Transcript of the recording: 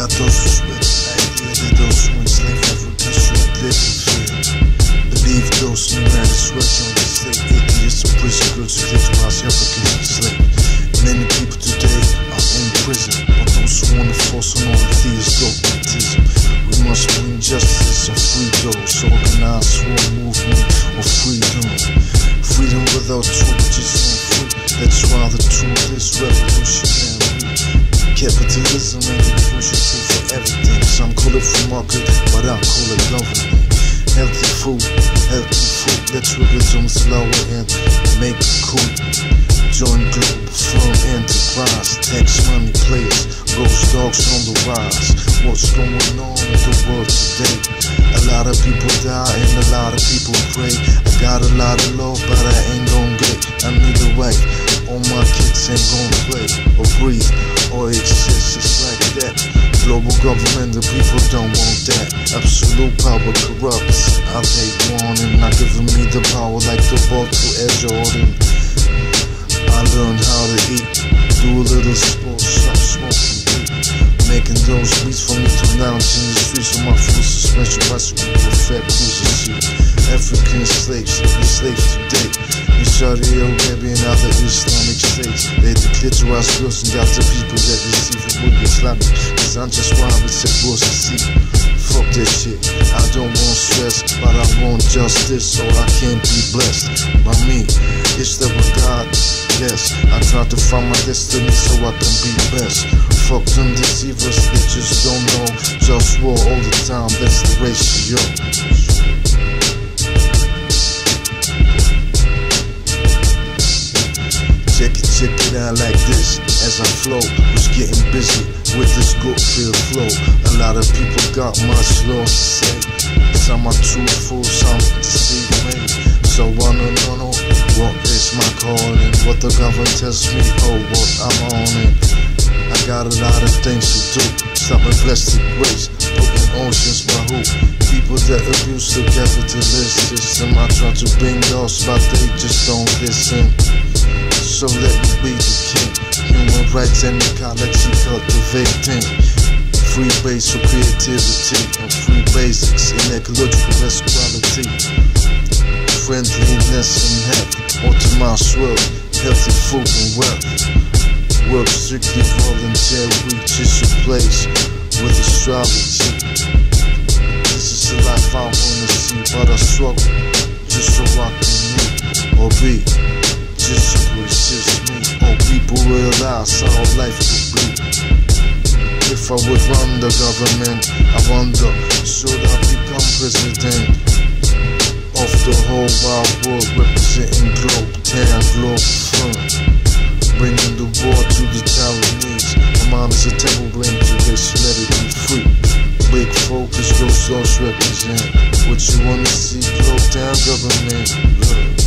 yeah, I throw some switches. I throw some slave African sweat this. Believe those new man is working on this thing. Idiots and prison girls who get past Africans and slave. Many people today are in prison, but those who want to force on all thieves go baptism. We must bring justice and free those Organize for a movement of freedom. Freedom without truth is not free. That's why the truth is revolutionary. Capitalism ain't the crucial call it but I call it government. Healthy food, healthy food. Let's tourism slower and make it cool. Join Globalfirm enterprise. Tax money players, GhostDogz on the rise. What's going on in the world today? A lot of people die and a lot of people pray. I got a lot of love, but I ain't gon' get. I need a way. All my kids ain't gon' play or breathe or exist just like that. Global government, the people don't want that. Absolute power corrupts. I take warning, not giving me the power like the ball to Air Jordan. I learned how to eat, do a little sports, stop smoking. Making those beats for me to lounge in the streets on my full suspension bicycle with fat cruiser seat. African slaves, slaves today. In Saudi Arabia and other Islamic states, they to us girls and got the people that receive it with Islamic. Cause I'm just why I'm supposed to see. Fuck that shit. I don't want stress, but I want justice, so I can be blessed by me. It's the with God. Yes, I try to find my destiny so I can be best. Fuck them deceivers, they just don't know. Just war all the time, that's the ratio. Like this as I flow. Was getting busy with this good feel flow. A lot of people got much lost say. Some are truthful, some me. So I no no no, what is my calling? What the government tells me, oh what I'm on it. I got a lot of things to do. Stopping plastic waste, putting oceans my hoop. People that abuse the capitalist system. I try to bring laws, but they just don't listen. So let me be the king. Human rights and ecology cultivating. Free base for creativity and free basics in ecological best quality. Friendliness and health, optimized wealth, healthy food and wealth. Work strictly voluntary, just replace with astrology. This is the life I wanna see, but I struggle just so I can meet or be. Just so it's just me. All people realize how life could be. If I would run the government, I wonder, should I become president of the whole wide world, representing globe, town, globe front, bringing the war to the Taiwanese. My mind is a to this, let it be free. Big focus, those thoughts represent what you wanna see, globe, town, government. Look.